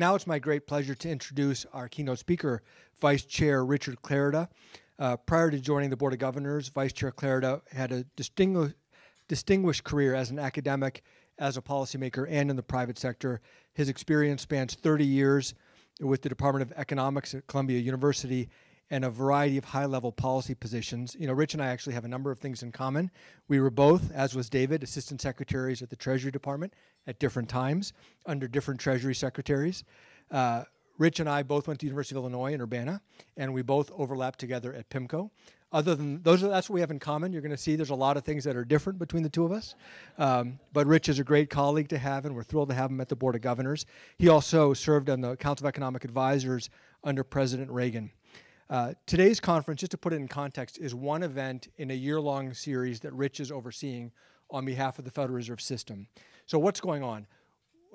Now it's my great pleasure to introduce our keynote speaker, Vice Chair Richard Clarida. Uh, prior to joining the Board of Governors, Vice Chair Clarida had a distingu distinguished career as an academic, as a policymaker, and in the private sector. His experience spans 30 years with the Department of Economics at Columbia University and a variety of high-level policy positions. You know, Rich and I actually have a number of things in common. We were both, as was David, assistant secretaries at the Treasury Department at different times under different Treasury secretaries. Uh, Rich and I both went to University of Illinois in Urbana, and we both overlapped together at PIMCO. Other than those, that's what we have in common. You're going to see there's a lot of things that are different between the two of us. Um, but Rich is a great colleague to have, and we're thrilled to have him at the Board of Governors. He also served on the Council of Economic Advisors under President Reagan. Uh, today's conference, just to put it in context, is one event in a year-long series that Rich is overseeing on behalf of the Federal Reserve System. So what's going on?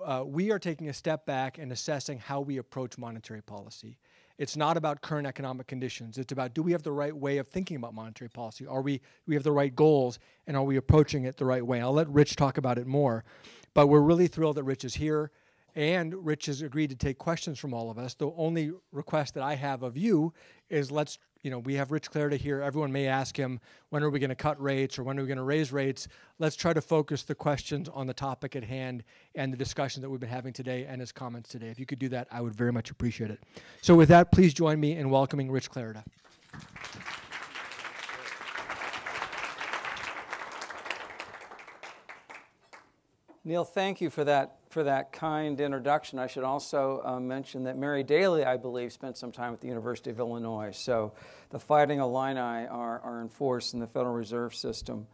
Uh, we are taking a step back and assessing how we approach monetary policy. It's not about current economic conditions. It's about do we have the right way of thinking about monetary policy? Are we, we have the right goals and are we approaching it the right way? I'll let Rich talk about it more. But we're really thrilled that Rich is here. And Rich has agreed to take questions from all of us. The only request that I have of you is let's, you know, we have Rich Clarida here. Everyone may ask him, when are we going to cut rates or when are we going to raise rates? Let's try to focus the questions on the topic at hand and the discussion that we've been having today and his comments today. If you could do that, I would very much appreciate it. So with that, please join me in welcoming Rich Clarida. Neil, thank you for that for that kind introduction. I should also uh, mention that Mary Daly, I believe, spent some time at the University of Illinois. So the Fighting Illini are, are in force in the Federal Reserve System.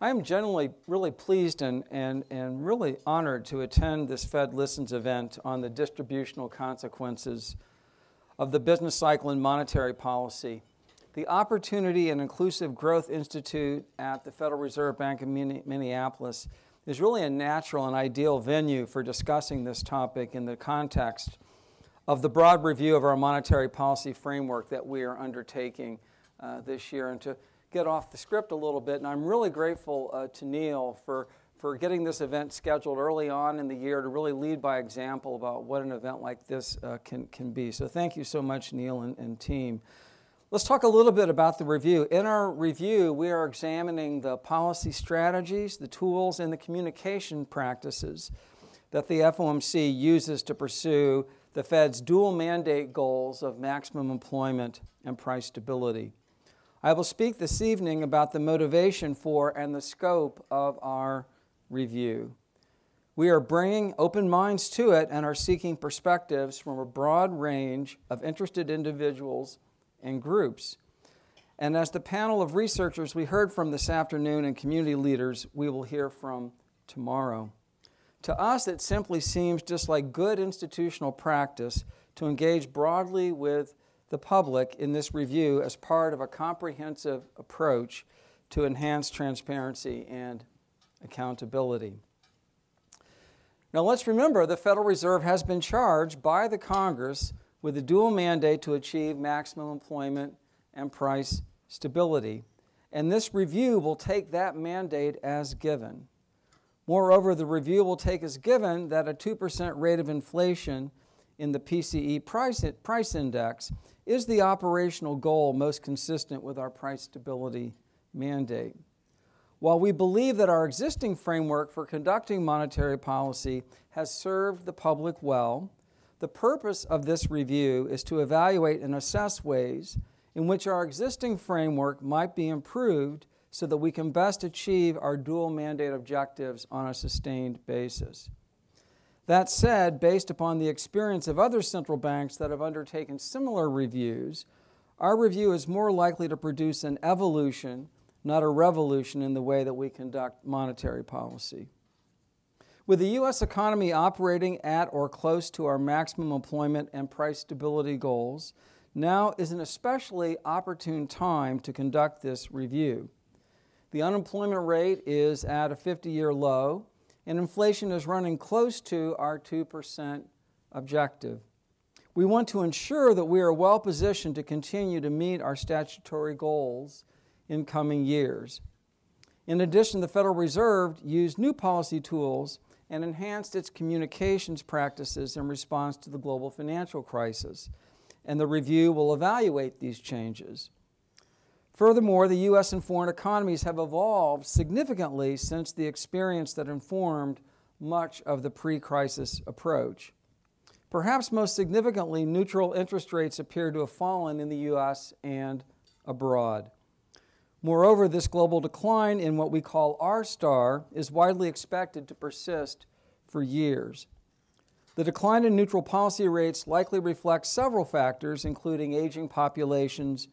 I am generally really pleased and, and, and really honored to attend this Fed Listens event on the distributional consequences of the business cycle and monetary policy. The Opportunity and Inclusive Growth Institute at the Federal Reserve Bank of Minneapolis is really a natural and ideal venue for discussing this topic in the context of the broad review of our monetary policy framework that we are undertaking uh, this year. And to get off the script a little bit, and I'm really grateful uh, to Neil for, for getting this event scheduled early on in the year to really lead by example about what an event like this uh, can, can be. So thank you so much, Neil and, and team. Let's talk a little bit about the review. In our review, we are examining the policy strategies, the tools, and the communication practices that the FOMC uses to pursue the Fed's dual mandate goals of maximum employment and price stability. I will speak this evening about the motivation for and the scope of our review. We are bringing open minds to it and are seeking perspectives from a broad range of interested individuals and groups. And as the panel of researchers we heard from this afternoon and community leaders we will hear from tomorrow. To us, it simply seems just like good institutional practice to engage broadly with the public in this review as part of a comprehensive approach to enhance transparency and accountability. Now, let's remember the Federal Reserve has been charged by the Congress with a dual mandate to achieve maximum employment and price stability. And this review will take that mandate as given. Moreover, the review will take as given that a 2% rate of inflation in the PCE price, price index is the operational goal most consistent with our price stability mandate. While we believe that our existing framework for conducting monetary policy has served the public well, the purpose of this review is to evaluate and assess ways in which our existing framework might be improved so that we can best achieve our dual mandate objectives on a sustained basis. That said, based upon the experience of other central banks that have undertaken similar reviews, our review is more likely to produce an evolution, not a revolution, in the way that we conduct monetary policy. With the U.S. economy operating at or close to our maximum employment and price stability goals, now is an especially opportune time to conduct this review. The unemployment rate is at a 50 year low, and inflation is running close to our 2% objective. We want to ensure that we are well positioned to continue to meet our statutory goals in coming years. In addition, the Federal Reserve used new policy tools and enhanced its communications practices in response to the global financial crisis. And the review will evaluate these changes. Furthermore, the U.S. and foreign economies have evolved significantly since the experience that informed much of the pre crisis approach. Perhaps most significantly, neutral interest rates appear to have fallen in the U.S. and abroad. Moreover, this global decline in what we call R star is widely expected to persist for years. The decline in neutral policy rates likely reflects several factors, including aging populations,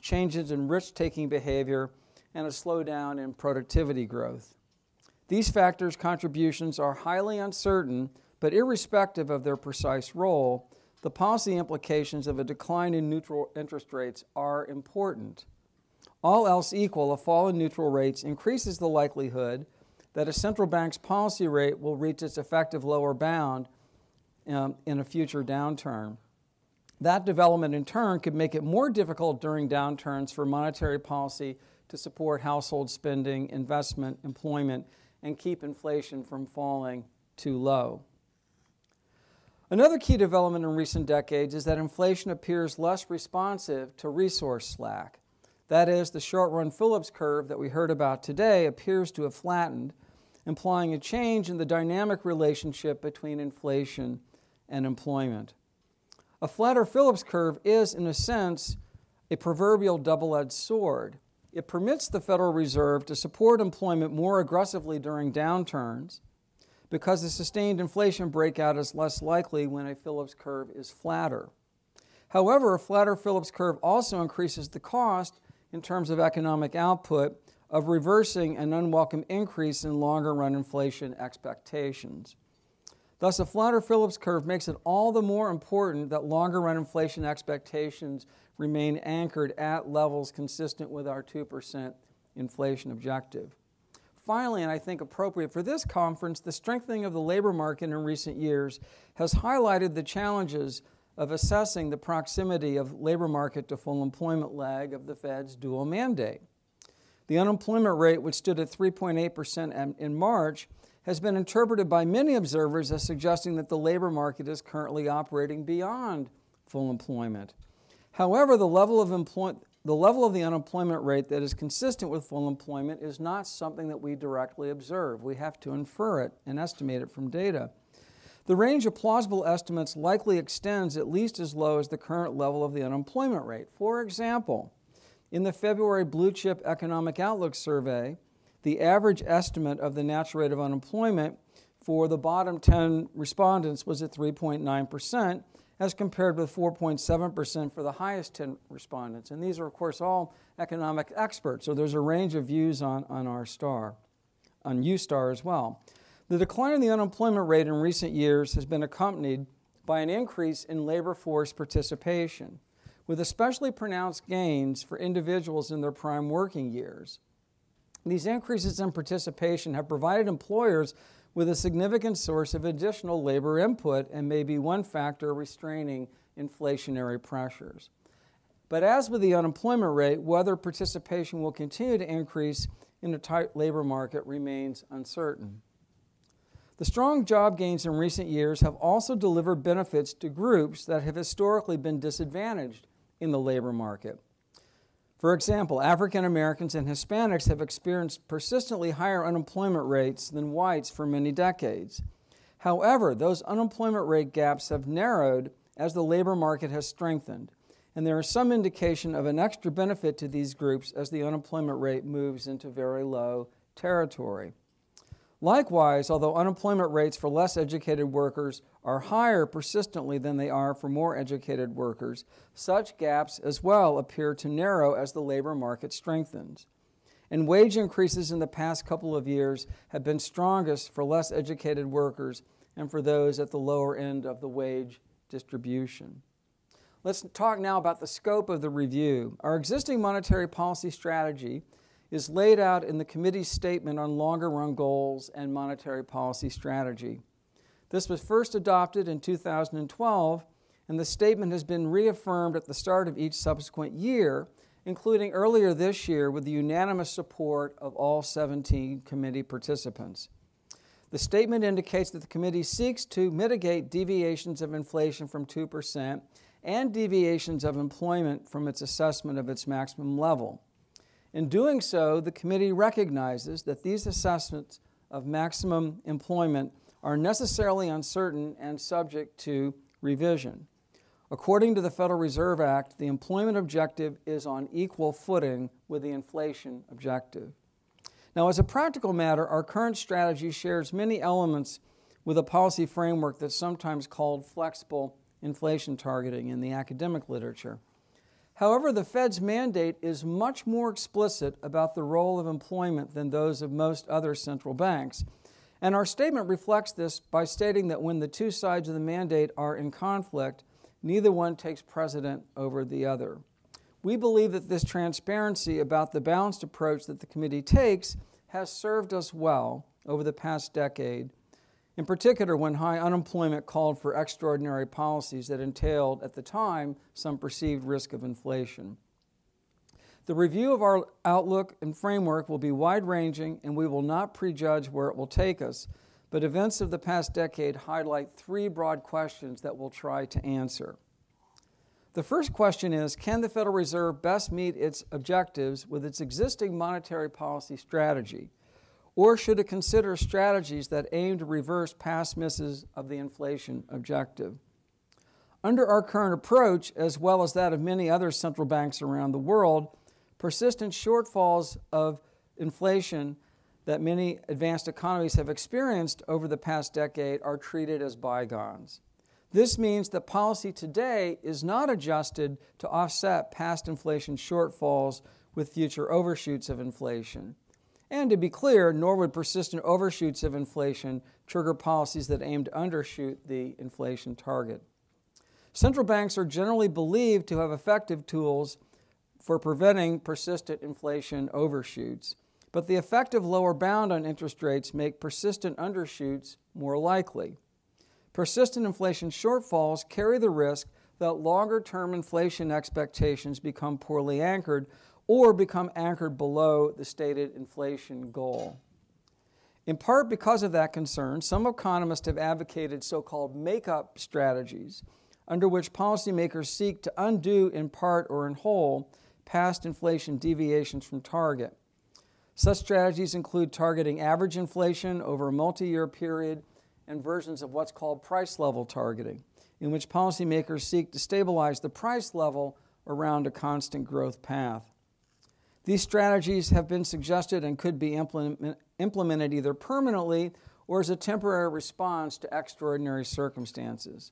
changes in risk taking behavior, and a slowdown in productivity growth. These factors' contributions are highly uncertain, but irrespective of their precise role, the policy implications of a decline in neutral interest rates are important. All else equal, a fall in neutral rates increases the likelihood that a central bank's policy rate will reach its effective lower bound um, in a future downturn. That development, in turn, could make it more difficult during downturns for monetary policy to support household spending, investment, employment, and keep inflation from falling too low. Another key development in recent decades is that inflation appears less responsive to resource slack. That is, the short run Phillips curve that we heard about today appears to have flattened, implying a change in the dynamic relationship between inflation and employment. A flatter Phillips curve is, in a sense, a proverbial double edged sword. It permits the Federal Reserve to support employment more aggressively during downturns because the sustained inflation breakout is less likely when a Phillips curve is flatter. However, a flatter Phillips curve also increases the cost in terms of economic output of reversing an unwelcome increase in longer run inflation expectations. Thus, a flatter Phillips curve makes it all the more important that longer run inflation expectations remain anchored at levels consistent with our 2% inflation objective. Finally, and I think appropriate for this conference, the strengthening of the labor market in recent years has highlighted the challenges of assessing the proximity of labor market to full employment lag of the Fed's dual mandate. The unemployment rate, which stood at 3.8% in March, has been interpreted by many observers as suggesting that the labor market is currently operating beyond full employment. However, the level of employment the level of the unemployment rate that is consistent with full employment is not something that we directly observe. We have to infer it and estimate it from data. The range of plausible estimates likely extends at least as low as the current level of the unemployment rate. For example, in the February Blue Chip Economic Outlook Survey, the average estimate of the natural rate of unemployment for the bottom 10 respondents was at 3.9%, as compared with 4.7% for the highest 10 respondents. And these are, of course, all economic experts, so there's a range of views on, on R star, on U star as well. The decline in the unemployment rate in recent years has been accompanied by an increase in labor force participation, with especially pronounced gains for individuals in their prime working years. These increases in participation have provided employers with a significant source of additional labor input and may be one factor restraining inflationary pressures. But as with the unemployment rate, whether participation will continue to increase in a tight labor market remains uncertain. The strong job gains in recent years have also delivered benefits to groups that have historically been disadvantaged in the labor market. For example, African Americans and Hispanics have experienced persistently higher unemployment rates than whites for many decades. However, those unemployment rate gaps have narrowed as the labor market has strengthened, and there is some indication of an extra benefit to these groups as the unemployment rate moves into very low territory. Likewise, although unemployment rates for less educated workers are higher persistently than they are for more educated workers, such gaps as well appear to narrow as the labor market strengthens. And wage increases in the past couple of years have been strongest for less educated workers and for those at the lower end of the wage distribution. Let's talk now about the scope of the review. Our existing monetary policy strategy is laid out in the committee's statement on longer run goals and monetary policy strategy. This was first adopted in 2012, and the statement has been reaffirmed at the start of each subsequent year, including earlier this year with the unanimous support of all 17 committee participants. The statement indicates that the committee seeks to mitigate deviations of inflation from 2% and deviations of employment from its assessment of its maximum level. In doing so, the committee recognizes that these assessments of maximum employment are necessarily uncertain and subject to revision. According to the Federal Reserve Act, the employment objective is on equal footing with the inflation objective. Now, as a practical matter, our current strategy shares many elements with a policy framework that's sometimes called flexible inflation targeting in the academic literature. However, the Fed's mandate is much more explicit about the role of employment than those of most other central banks. And our statement reflects this by stating that when the two sides of the mandate are in conflict, neither one takes precedent over the other. We believe that this transparency about the balanced approach that the committee takes has served us well over the past decade, in particular when high unemployment called for extraordinary policies that entailed, at the time, some perceived risk of inflation. The review of our outlook and framework will be wide ranging, and we will not prejudge where it will take us. But events of the past decade highlight three broad questions that we'll try to answer. The first question is Can the Federal Reserve best meet its objectives with its existing monetary policy strategy? Or should it consider strategies that aim to reverse past misses of the inflation objective? Under our current approach, as well as that of many other central banks around the world, persistent shortfalls of inflation that many advanced economies have experienced over the past decade are treated as bygones. This means that policy today is not adjusted to offset past inflation shortfalls with future overshoots of inflation. And to be clear, nor would persistent overshoots of inflation trigger policies that aim to undershoot the inflation target. Central banks are generally believed to have effective tools for preventing persistent inflation overshoots, but the effective lower bound on interest rates make persistent undershoots more likely. Persistent inflation shortfalls carry the risk that longer term inflation expectations become poorly anchored or become anchored below the stated inflation goal. In part because of that concern, some economists have advocated so called make-up strategies, under which policymakers seek to undo in part or in whole past inflation deviations from target. Such strategies include targeting average inflation over a multi year period and versions of what's called price level targeting, in which policymakers seek to stabilize the price level around a constant growth path. These strategies have been suggested and could be implement, implemented either permanently or as a temporary response to extraordinary circumstances.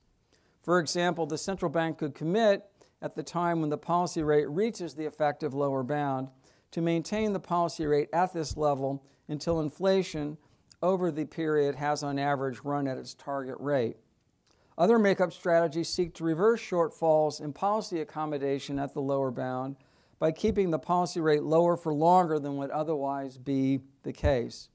For example, the central bank could commit at the time when the policy rate reaches the effective lower bound to maintain the policy rate at this level until inflation over the period has on average run at its target rate. Other make-up strategies seek to reverse shortfalls in policy accommodation at the lower bound by keeping the policy rate lower for longer than would otherwise be the case.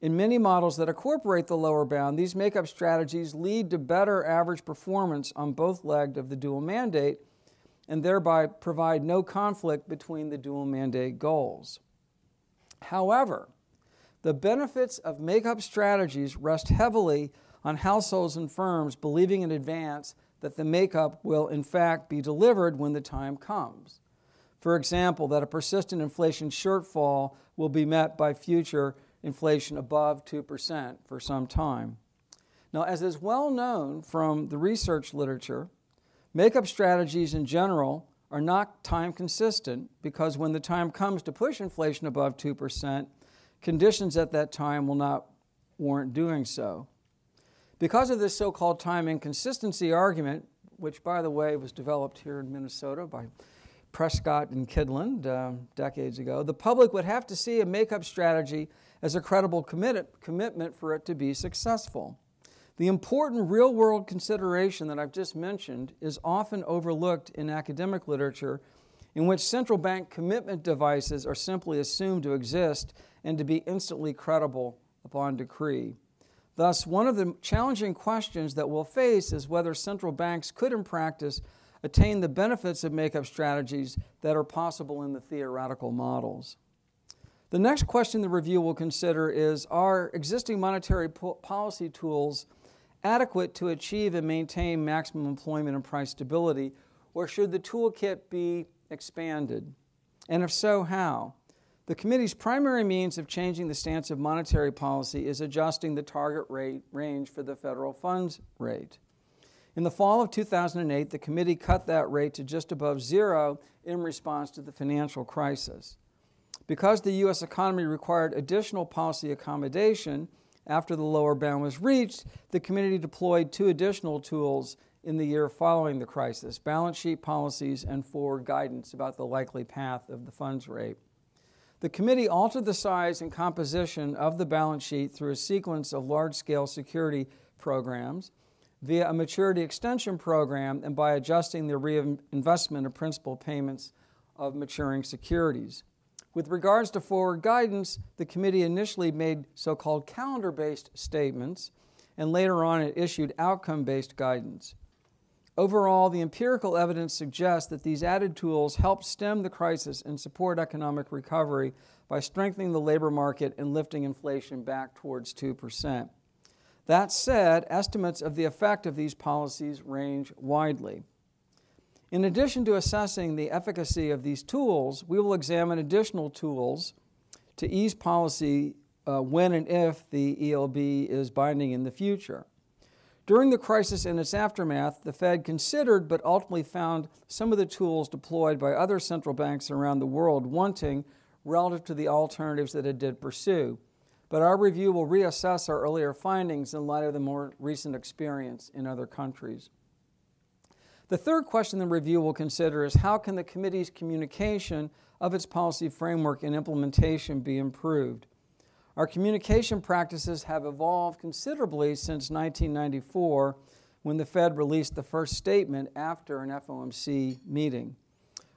In many models that incorporate the lower bound, these make-up strategies lead to better average performance on both legs of the dual mandate and thereby provide no conflict between the dual mandate goals. However, the benefits of make-up strategies rest heavily on households and firms believing in advance that the make-up will in fact be delivered when the time comes. For example, that a persistent inflation shortfall will be met by future inflation above 2% for some time. Now, as is well known from the research literature, make-up strategies in general are not time consistent because when the time comes to push inflation above 2%, conditions at that time will not warrant doing so. Because of this so called time inconsistency argument, which, by the way, was developed here in Minnesota by Prescott and Kydland uh, decades ago, the public would have to see a make-up strategy as a credible commit- commitment for it to be successful. The important real world consideration that I've just mentioned is often overlooked in academic literature, in which central bank commitment devices are simply assumed to exist and to be instantly credible upon decree. Thus, one of the challenging questions that we'll face is whether central banks could, in practice, attain the benefits of make-up strategies that are possible in the theoretical models. The next question the review will consider is Are existing monetary po- policy tools adequate to achieve and maintain maximum employment and price stability, or should the toolkit be expanded? And if so, how? The committee's primary means of changing the stance of monetary policy is adjusting the target rate range for the federal funds rate. In the fall of 2008, the committee cut that rate to just above zero in response to the financial crisis. Because the U.S. economy required additional policy accommodation after the lower bound was reached, the committee deployed two additional tools in the year following the crisis balance sheet policies and forward guidance about the likely path of the funds rate. The committee altered the size and composition of the balance sheet through a sequence of large scale security programs via a maturity extension program and by adjusting the reinvestment of principal payments of maturing securities. With regards to forward guidance, the committee initially made so called calendar based statements, and later on it issued outcome based guidance. Overall, the empirical evidence suggests that these added tools help stem the crisis and support economic recovery by strengthening the labor market and lifting inflation back towards 2%. That said, estimates of the effect of these policies range widely. In addition to assessing the efficacy of these tools, we will examine additional tools to ease policy uh, when and if the ELB is binding in the future. During the crisis and its aftermath, the Fed considered but ultimately found some of the tools deployed by other central banks around the world wanting relative to the alternatives that it did pursue. But our review will reassess our earlier findings in light of the more recent experience in other countries. The third question the review will consider is how can the committee's communication of its policy framework and implementation be improved? Our communication practices have evolved considerably since 1994 when the Fed released the first statement after an FOMC meeting.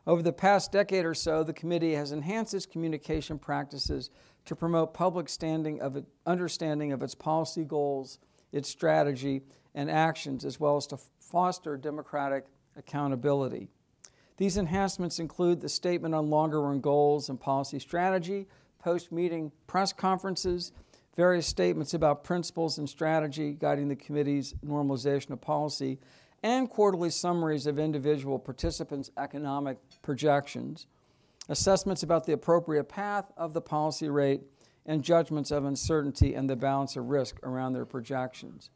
Over the past decade or so, the committee has enhanced its communication practices to promote public standing of understanding of its policy goals, its strategy, and actions, as well as to foster democratic accountability. These enhancements include the statement on longer run goals and policy strategy, post meeting press conferences, various statements about principles and strategy guiding the committee's normalization of policy, and quarterly summaries of individual participants' economic projections, assessments about the appropriate path of the policy rate, and judgments of uncertainty and the balance of risk around their projections.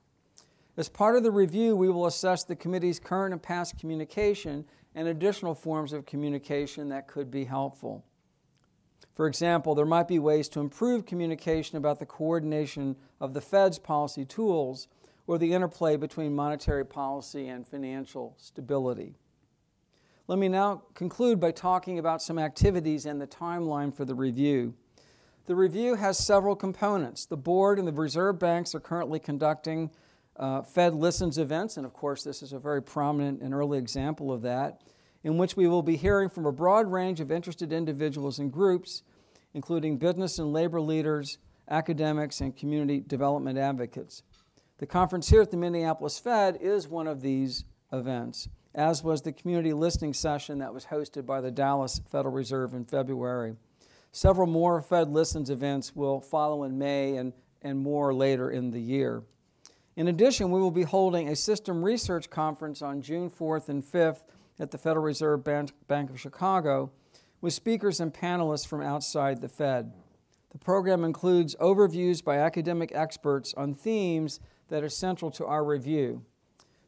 As part of the review, we will assess the committee's current and past communication and additional forms of communication that could be helpful. For example, there might be ways to improve communication about the coordination of the Fed's policy tools or the interplay between monetary policy and financial stability. Let me now conclude by talking about some activities and the timeline for the review. The review has several components. The board and the reserve banks are currently conducting uh, Fed Listens events, and of course, this is a very prominent and early example of that in which we will be hearing from a broad range of interested individuals and groups, including business and labor leaders, academics, and community development advocates. The conference here at the Minneapolis Fed is one of these events, as was the community listening session that was hosted by the Dallas Federal Reserve in February. Several more Fed Listens events will follow in May and, and more later in the year. In addition, we will be holding a system research conference on June 4th and 5th at the Federal Reserve Bank of Chicago with speakers and panelists from outside the Fed. The program includes overviews by academic experts on themes that are central to our review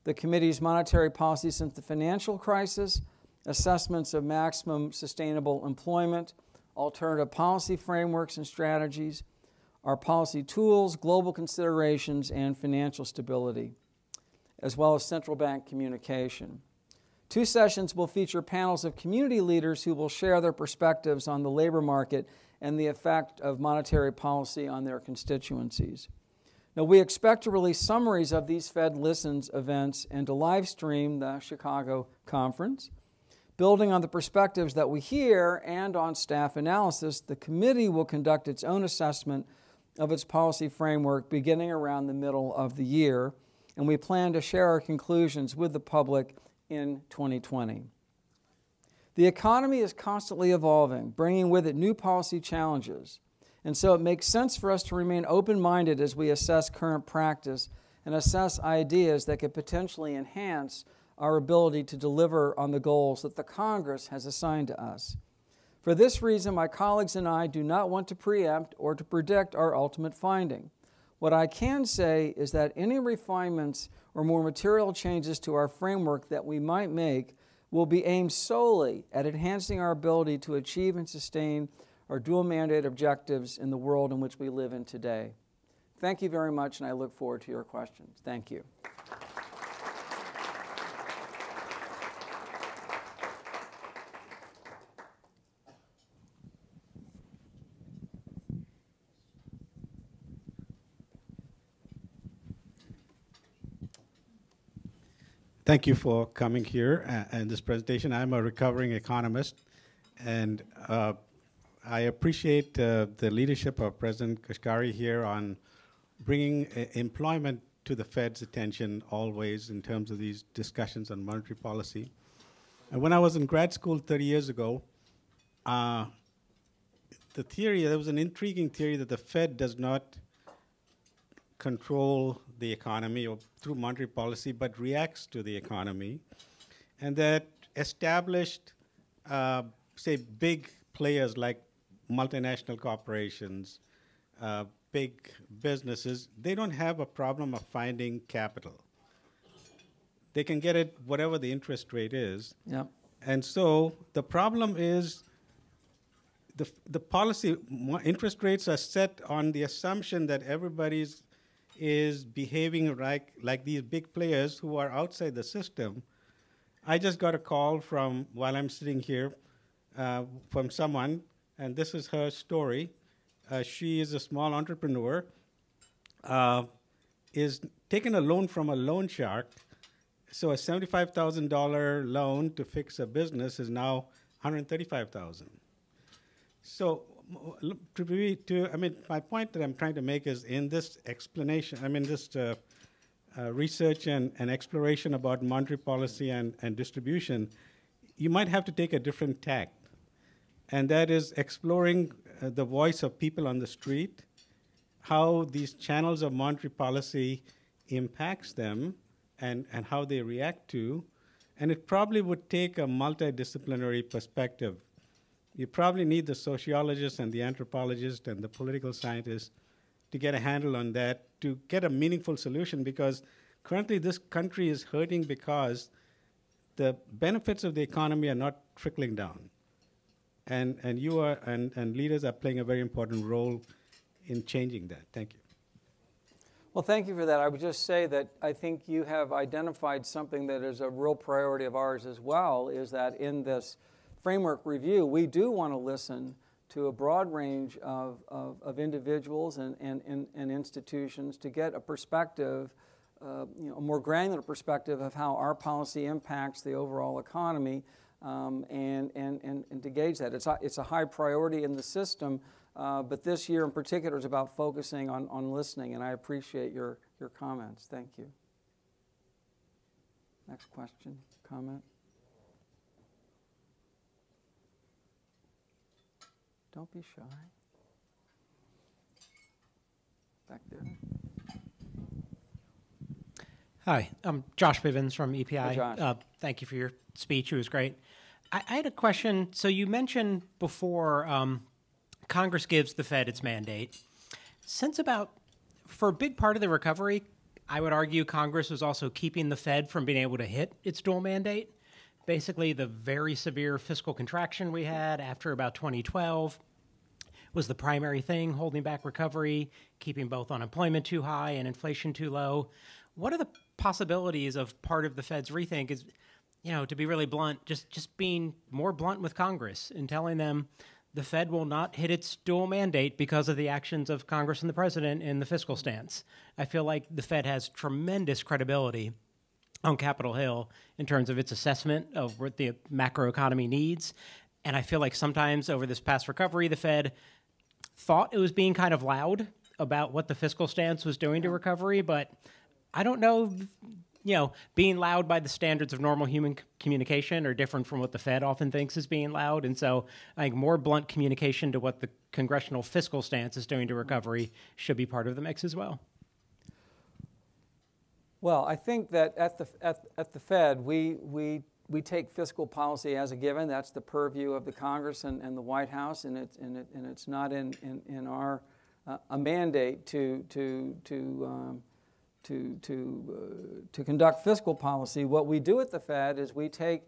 the committee's monetary policy since the financial crisis, assessments of maximum sustainable employment, alternative policy frameworks and strategies, our policy tools, global considerations, and financial stability, as well as central bank communication. Two sessions will feature panels of community leaders who will share their perspectives on the labor market and the effect of monetary policy on their constituencies. Now, we expect to release summaries of these Fed Listens events and to live stream the Chicago conference. Building on the perspectives that we hear and on staff analysis, the committee will conduct its own assessment of its policy framework beginning around the middle of the year, and we plan to share our conclusions with the public in 2020. The economy is constantly evolving, bringing with it new policy challenges. And so it makes sense for us to remain open minded as we assess current practice and assess ideas that could potentially enhance our ability to deliver on the goals that the Congress has assigned to us. For this reason, my colleagues and I do not want to preempt or to predict our ultimate finding. What I can say is that any refinements or more material changes to our framework that we might make will be aimed solely at enhancing our ability to achieve and sustain our dual mandate objectives in the world in which we live in today. Thank you very much, and I look forward to your questions. Thank you. Thank you for coming here and this presentation. I'm a recovering economist, and uh, I appreciate uh, the leadership of President Kashkari here on bringing uh, employment to the Fed's attention always in terms of these discussions on monetary policy. And when I was in grad school 30 years ago, uh, the theory, there was an intriguing theory that the Fed does not control the economy or through monetary policy, but reacts to the economy, and that established, uh, say, big players like multinational corporations, uh, big businesses, they don't have a problem of finding capital. They can get it whatever the interest rate is. Yep. And so the problem is the, the policy interest rates are set on the assumption that everybody's is behaving like, like these big players who are outside the system. I just got a call from, while I'm sitting here, uh, from someone, and this is her story. Uh, she is a small entrepreneur, uh, is taking a loan from a loan shark. So a $75,000 loan to fix a business is now 135,000. So to to I mean my point that I'm trying to make is in this explanation I mean this uh, uh, research and, and exploration about monetary policy and, and distribution you might have to take a different tack and that is exploring uh, the voice of people on the street how these channels of monetary policy impacts them and, and how they react to and it probably would take a multidisciplinary perspective you probably need the sociologist and the anthropologist and the political scientist to get a handle on that to get a meaningful solution because currently this country is hurting because the benefits of the economy are not trickling down. And, and you are, and, and leaders are playing a very important role in changing that. Thank you. Well, thank you for that. I would just say that I think you have identified something that is a real priority of ours as well, is that in this framework review, we do want to listen to a broad range of, of, of individuals and, and, and, and, institutions to get a perspective, uh, you know, a more granular perspective of how our policy impacts the overall economy um, and, and, and, and to gauge that. It's a, it's a high priority in the system, uh, but this year in particular is about focusing on, on listening, and I appreciate your, your comments. Thank you. Next question, comment? Don't be shy. Back there. Hi, I'm Josh Bivens from EPI. Uh, thank you for your speech. It was great. I, I had a question. So you mentioned before um, Congress gives the Fed its mandate. Since about, for a big part of the recovery, I would argue Congress was also keeping the Fed from being able to hit its dual mandate. Basically, the very severe fiscal contraction we had after about 2012 was the primary thing holding back recovery, keeping both unemployment too high and inflation too low. What are the possibilities of part of the Fed's rethink is, you know, to be really blunt, just just being more blunt with Congress and telling them the Fed will not hit its dual mandate because of the actions of Congress and the president in the fiscal stance. I feel like the Fed has tremendous credibility on Capitol Hill in terms of its assessment of what the macroeconomy needs. And I feel like sometimes over this past recovery, the Fed thought it was being kind of loud about what the fiscal stance was doing to recovery, but I don't know you know, being loud by the standards of normal human communication are different from what the Fed often thinks is being loud. And so I think more blunt communication to what the congressional fiscal stance is doing to recovery should be part of the mix as well. Well, I think that at the, at, at the Fed, we, we, we take fiscal policy as a given. That's the purview of the Congress and, and the White House, and, it, and, it, and it's not in, in, in our uh, a mandate to, to, to, um, to, to, uh, to conduct fiscal policy. What we do at the Fed is we take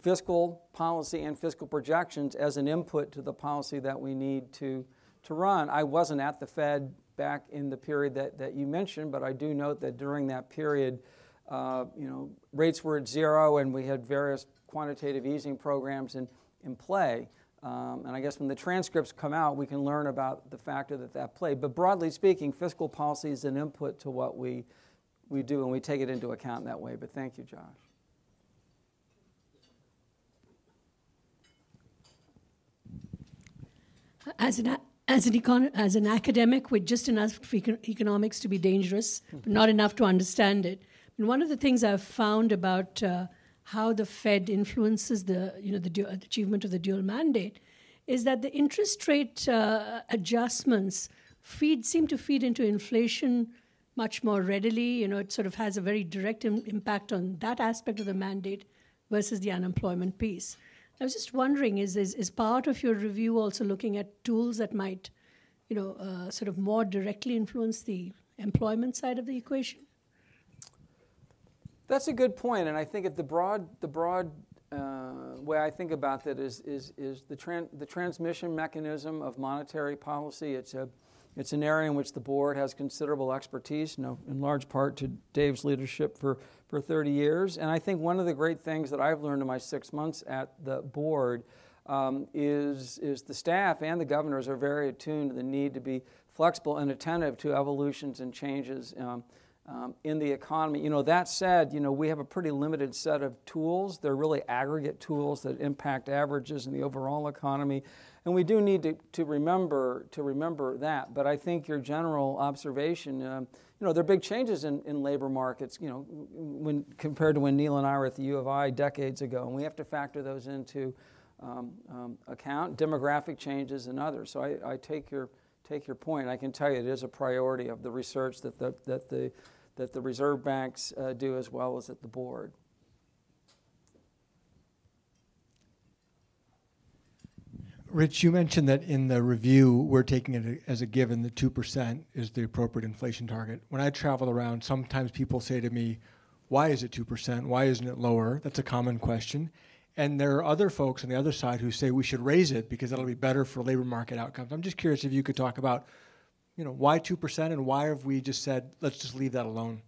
fiscal policy and fiscal projections as an input to the policy that we need to, to run. I wasn't at the Fed back in the period that, that you mentioned, but I do note that during that period, uh, you know, rates were at zero and we had various quantitative easing programs in, in play. Um, and I guess when the transcripts come out, we can learn about the factor that that played. But broadly speaking, fiscal policy is an input to what we, we do, and we take it into account in that way. But thank you, Josh. As an, as an, econ- as an academic with just enough for economics to be dangerous, but not enough to understand it. And one of the things I've found about uh, how the Fed influences the, you know, the du- achievement of the dual mandate is that the interest rate uh, adjustments feed, seem to feed into inflation much more readily. You know, it sort of has a very direct Im- impact on that aspect of the mandate versus the unemployment piece. I was just wondering, is, is, is part of your review also looking at tools that might, you know, uh, sort of more directly influence the employment side of the equation? That's a good point, and I think at the broad, the broad uh, way I think about that is, is, is the, tran- the transmission mechanism of monetary policy. It's, a, it's an area in which the board has considerable expertise, you know, in large part to Dave's leadership for, for 30 years. And I think one of the great things that I've learned in my six months at the board um, is, is the staff and the governors are very attuned to the need to be flexible and attentive to evolutions and changes. Um, um, in the economy. You know, that said, you know, we have a pretty limited set of tools. They're really aggregate tools that impact averages in the overall economy. And we do need to, to remember to remember that. But I think your general observation, um, you know, there are big changes in, in labor markets, you know, when compared to when Neil and I were at the U of I decades ago. And we have to factor those into um, um, account, demographic changes and others. So I, I take your take your point. I can tell you it is a priority of the research that the, that the that the reserve banks uh, do as well as at the board. Rich, you mentioned that in the review, we're taking it as a given that 2% is the appropriate inflation target. When I travel around, sometimes people say to me, Why is it 2%? Why isn't it lower? That's a common question. And there are other folks on the other side who say we should raise it because that'll be better for labor market outcomes. I'm just curious if you could talk about you know, why 2% and why have we just said, let's just leave that alone?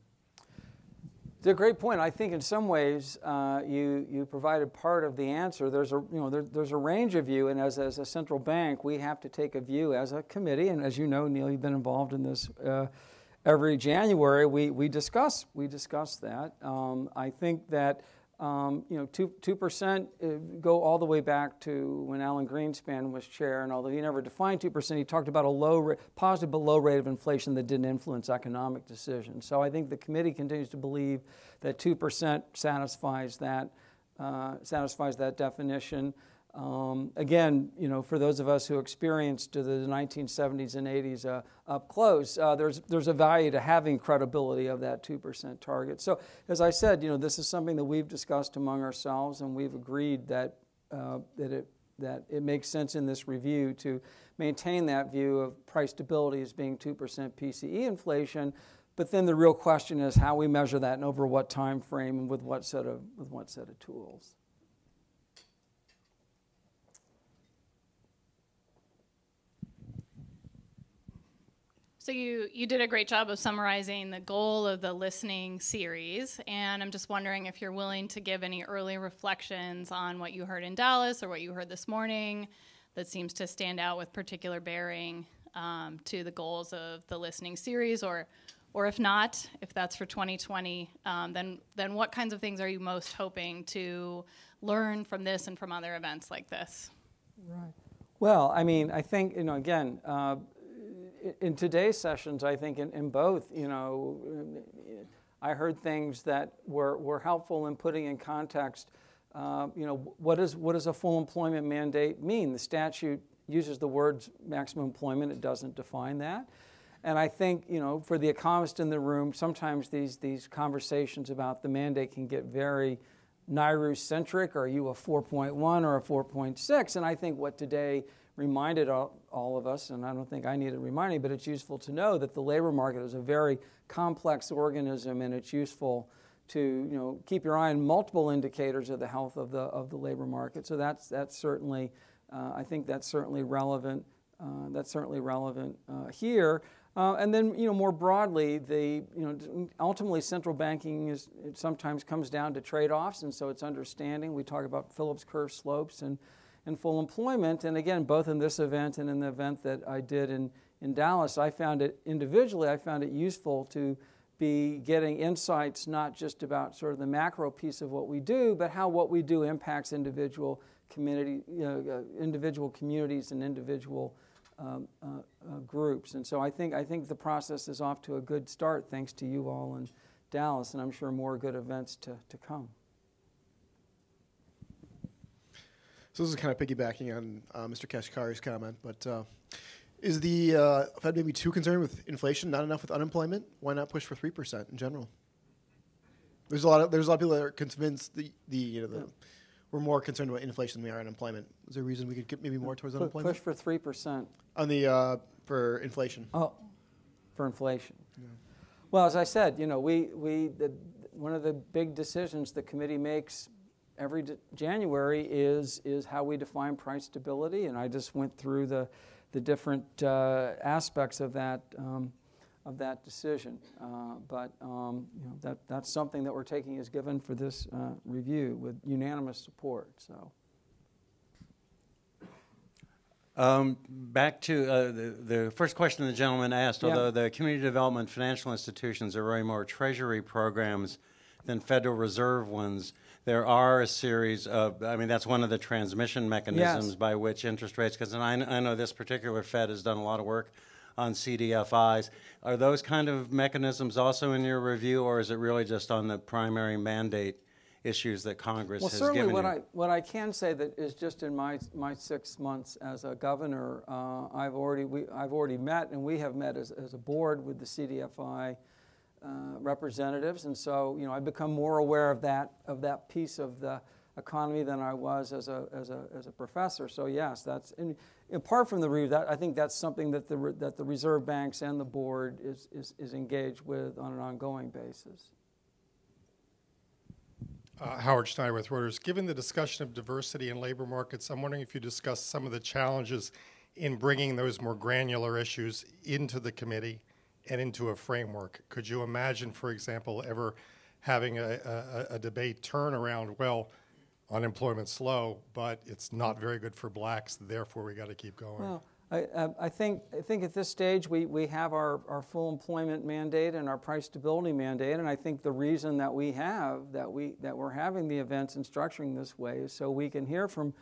It's a great point. I think in some ways uh, you, you provided part of the answer. There's a, you know, there, there's a range of view, and as, as a central bank, we have to take a view as a committee. And as you know, Neil, you've been involved in this uh, every January. We, we, discuss, we discuss that. Um, I think that um, you know, two percent uh, go all the way back to when Alan Greenspan was chair, and although he never defined two percent, he talked about a low, positive but low rate of inflation that didn't influence economic decisions. So I think the committee continues to believe that two percent satisfies that uh, satisfies that definition. Um, again, you know, for those of us who experienced the 1970s and 80s uh, up close, uh, there's there's a value to having credibility of that two percent target. So, as I said, you know, this is something that we've discussed among ourselves, and we've agreed that uh, that it that it makes sense in this review to maintain that view of price stability as being two percent PCE inflation. But then the real question is how we measure that and over what time frame and with what set of with what set of tools. So you you did a great job of summarizing the goal of the listening series, and I'm just wondering if you're willing to give any early reflections on what you heard in Dallas or what you heard this morning that seems to stand out with particular bearing um, to the goals of the listening series, or or if not, if that's for 2020, um, then then what kinds of things are you most hoping to learn from this and from other events like this? Right. Well, I mean, I think you know again. Uh, in today's sessions, I think in, in both, you know, I heard things that were, were helpful in putting in context. Uh, you know, what, is, what does a full employment mandate mean? The statute uses the words maximum employment, it doesn't define that. And I think, you know, for the economist in the room, sometimes these, these conversations about the mandate can get very NAIRU centric. Are you a 4.1 or a 4.6? And I think what today reminded all, all, of us, and I don't think I need reminding, but it's useful to know that the labor market is a very complex organism and it's useful to you know, keep your eye on multiple indicators of the health of the, of the labor market. So that's, that's certainly, uh, I think that's certainly relevant. Uh, that's certainly relevant uh, here. Uh, and then, you know, more broadly, the, you know, ultimately central banking is, sometimes comes down to trade-offs, and so it's understanding. We talk about Phillips curve slopes and, and full employment, and again, both in this event and in the event that I did in, in Dallas, I found it individually, I found it useful to be getting insights not just about sort of the macro piece of what we do, but how what we do impacts individual community, uh, individual communities and individual um, uh, uh, groups. And so I think, I think the process is off to a good start thanks to you all in Dallas, and I'm sure more good events to, to come. So this is kind of piggybacking on uh, Mr. Kashkari's comment, but uh, is the uh, Fed maybe too concerned with inflation, not enough with unemployment? Why not push for three percent in general? There's a lot of there's a lot of people that are convinced the, the you know the we're more concerned about inflation than we are unemployment. Is there a reason we could get maybe more towards Pu- unemployment? Push for three percent. On the uh, for inflation. Oh, for inflation. Well, as I said, you know, we, we the, one of the big decisions the committee makes every January is is how we define price stability, and I just went through the the different uh, aspects of that um, of that decision. Uh, but um, you know, that that's something that we're taking as given for this uh, review with unanimous support. So. Um, back to uh, the, the first question the gentleman asked, Yeah. although the community development financial institutions are really more treasury programs than Federal Reserve ones, there are a series of, I mean, that's one of the transmission mechanisms by which interest rates, because I, I know this particular Fed has done a lot of work on CDFIs. Are those kind of mechanisms also in your review, or is it really just on the primary mandate issues that Congress Well, has certainly given what you? I, what I can say that is just in my, my six months as a governor, uh, I've already, we, I've already met and we have met as, as a board with the CDFI uh, representatives. And so, you know, I've become more aware of that, of that piece of the economy than I was as a, as a, as a professor. So yes, that's, and apart from the review, that, I think that's something that the, that the reserve banks and the board is, is, is engaged with on an ongoing basis. Uh, Howard Schneider with Reuters. Given the discussion of diversity in labor markets, I'm wondering if you discuss some of the challenges in bringing those more granular issues into the committee and into a framework. Could you imagine, for example, ever having a, a, a debate turn around, well, unemployment's slow, but it's not very good for blacks, therefore we got to keep going? Well, I, I- I think, I think at this stage, we, we have our, our full employment mandate and our price stability mandate, and I think the reason that we have, that, we, that we're having the events and structuring this way is so we can hear from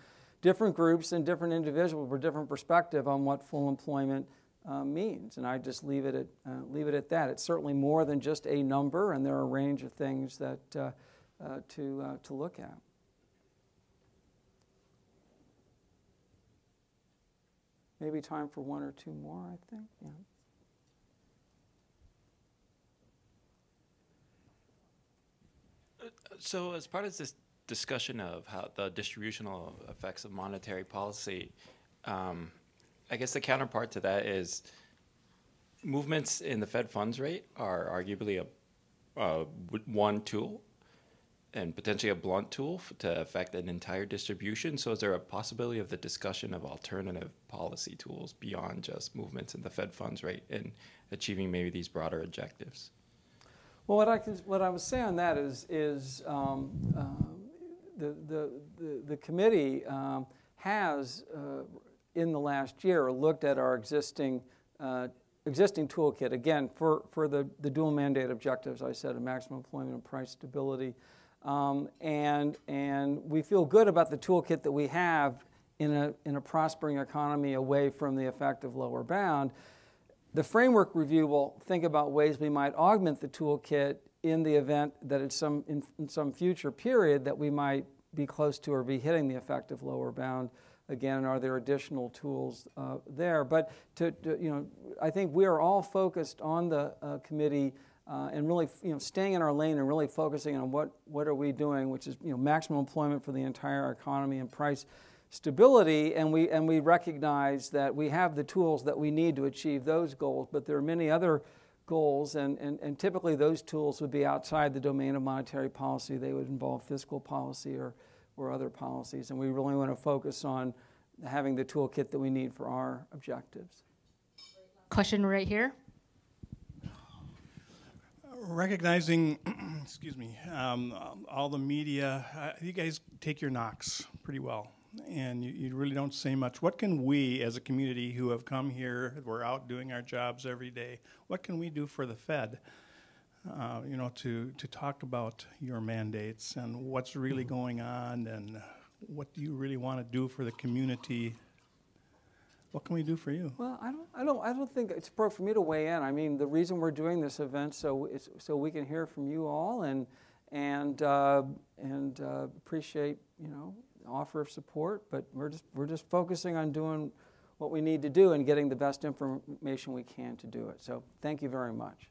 different groups and different individuals with different perspective on what full employment uh, means. And I just leave it, at, uh, leave it at that. It's certainly more than just a number, and there are a range of things that, uh, uh, to, uh, to look at. Maybe time for one or two more, I think. Yeah. So, as part of this discussion of how the distributional effects of monetary policy, um, I guess the counterpart to that is movements in the Fed funds rate are arguably a w- one tool and potentially a blunt tool to affect an entire distribution. So, is there a possibility of the discussion of alternative policy tools beyond just movements in the Fed funds rate and achieving maybe these broader objectives? Well, what I, can, what I would say on that is, is um, uh, the, the, the, the committee um, has, uh, in the last year, looked at our existing, uh, existing toolkit. Again, for, for the, the dual mandate objectives, I said, of maximum employment and price stability. Um, and, and we feel good about the toolkit that we have in a, in a prospering economy away from the effective lower bound. The framework review will think about ways we might augment the toolkit in the event that it's some in, in some future period that we might be close to or be hitting the effective lower bound again are there additional tools uh, there? But to, to, you know i think we are all focused on the uh, committee uh, and really you know staying in our lane and really focusing on what what are we doing which is you know maximum employment for the entire economy and price stability. And we and we recognize that we have the tools that we need to achieve those goals but there are many other goals, and, and, and typically those tools would be outside the domain of monetary policy. They would involve fiscal policy or, or other policies, and we really want to focus on having the toolkit that we need for our objectives. Question right here. Recognizing, excuse me, um, all the media, uh, you guys take your knocks pretty well and you, you, really don't say much. What can we, as a community who have come here, we're out doing our jobs every day, what can we do for the Fed? Uh, you know, to, to talk about your mandates and what's really mm-hmm. going on and what do you really want to do for the community? What can we do for you? Well, I don't, I don't, I don't think it's appropriate for me to weigh in. I mean, the reason we're doing this event so it's, so we can hear from you all and and uh, and uh, appreciate you know offer of support, but we're just, we're just focusing on doing what we need to do and getting the best information we can to do it. So thank you very much.